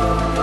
Oh,